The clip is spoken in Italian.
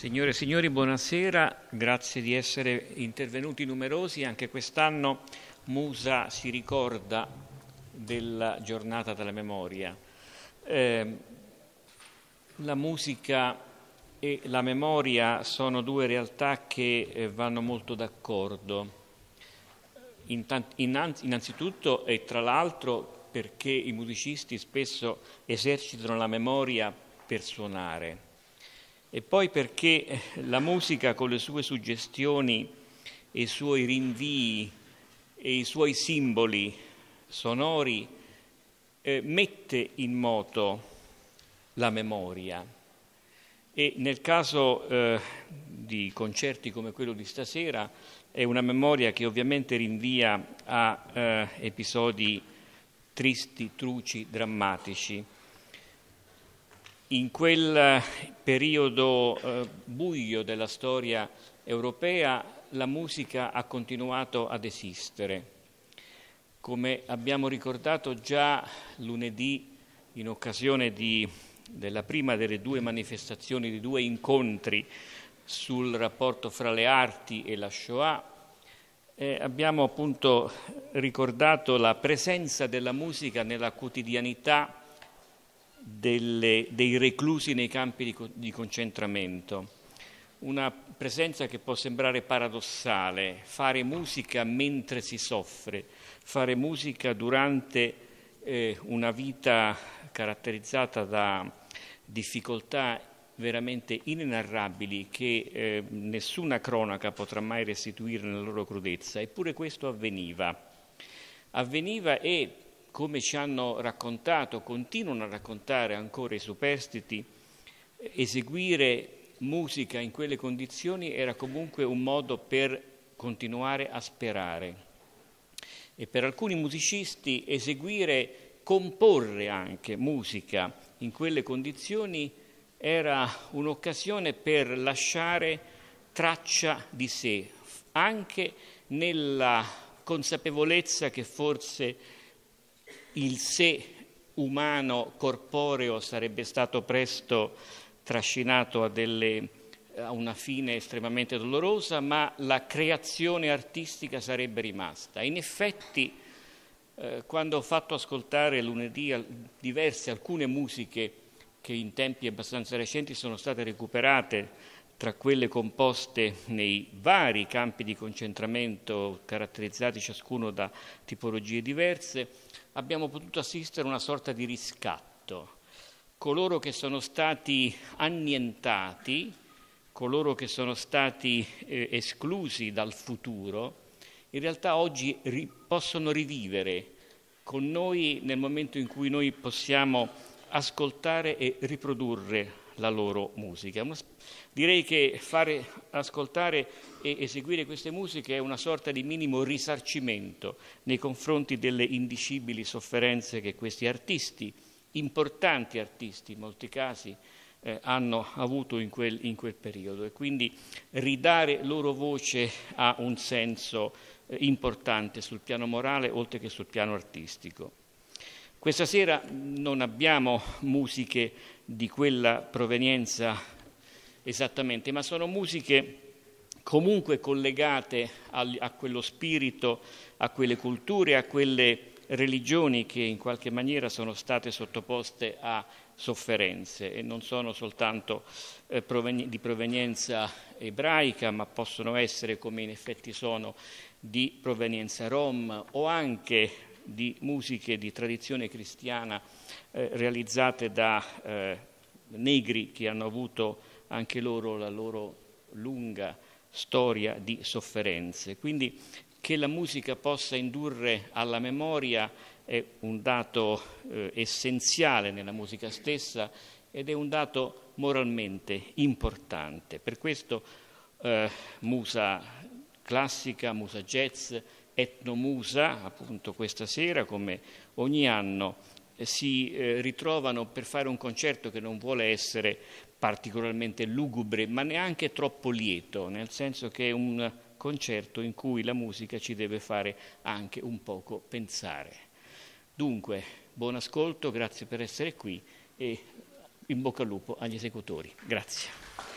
Signore e signori, buonasera, grazie di essere intervenuti numerosi. Anche quest'anno Musa si ricorda della giornata della memoria. Eh, la musica e la memoria sono due realtà che eh, vanno molto d'accordo. Innanzitutto e tra l'altro perché i musicisti spesso esercitano la memoria per suonare e poi perché la musica con le sue suggestioni e i suoi rinvii e i suoi simboli sonori eh, mette in moto la memoria. E nel caso eh, di concerti come quello di stasera è una memoria che ovviamente rinvia a eh, episodi tristi, truci, drammatici in quel periodo eh, buio della storia europea la musica ha continuato ad esistere. Come abbiamo ricordato già lunedì in occasione di, della prima delle due manifestazioni, di due incontri sul rapporto fra le arti e la Shoah, eh, abbiamo appunto ricordato la presenza della musica nella quotidianità delle, dei reclusi nei campi di, di concentramento. Una presenza che può sembrare paradossale, fare musica mentre si soffre, fare musica durante eh, una vita caratterizzata da difficoltà veramente inenarrabili che eh, nessuna cronaca potrà mai restituire nella loro crudezza, eppure questo avveniva. Avveniva e come ci hanno raccontato, continuano a raccontare ancora i superstiti, eseguire musica in quelle condizioni era comunque un modo per continuare a sperare. E per alcuni musicisti eseguire, comporre anche musica in quelle condizioni era un'occasione per lasciare traccia di sé, anche nella consapevolezza che forse il sé umano corporeo sarebbe stato presto trascinato a, delle, a, una fine estremamente dolorosa, ma la creazione artistica sarebbe rimasta. In effetti, eh, quando ho fatto ascoltare lunedì diverse, alcune musiche che in tempi abbastanza recenti sono state recuperate tra quelle composte nei vari campi di concentramento caratterizzati ciascuno da tipologie diverse, abbiamo potuto assistere a una sorta di riscatto. Coloro che sono stati annientati, coloro che sono stati eh, esclusi dal futuro, in realtà oggi ri- possono rivivere con noi nel momento in cui noi possiamo ascoltare e riprodurre la loro musica. Direi che fare ascoltare e eseguire queste musiche è una sorta di minimo risarcimento nei confronti delle indicibili sofferenze che questi artisti, importanti artisti in molti casi, eh, hanno avuto in quel, in quel, periodo e quindi ridare loro voce ha un senso eh, importante sul piano morale oltre che sul piano artistico. Questa sera non abbiamo musiche di quella provenienza esattamente, ma sono musiche comunque collegate a, quello spirito, a quelle culture, a quelle religioni che in qualche maniera sono state sottoposte a sofferenze. E non sono soltanto eh, di provenienza ebraica, ma possono essere, come in effetti sono, di provenienza rom o anche di musiche di tradizione cristiana eh, realizzate da eh, negri che hanno avuto anche loro la loro lunga storia di sofferenze. Quindi che la musica possa indurre alla memoria è un dato eh, essenziale nella musica stessa ed è un dato moralmente importante. Per questo eh, musa classica, musa jazz, etnomusa, appunto questa sera, come ogni anno, eh, si eh, ritrovano per fare un concerto che non vuole essere particolarmente lugubre, ma neanche troppo lieto, nel senso che è un concerto in cui la musica ci deve fare anche un poco pensare. Dunque, buon ascolto, grazie per essere qui e in bocca al lupo agli esecutori. Grazie.